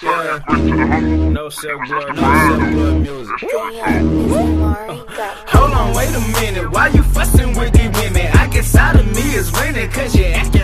No cell blood, no cell blood music. Hold on, wait a minute. Why you fussing with these women? I guess out of me is winning, cause you acting.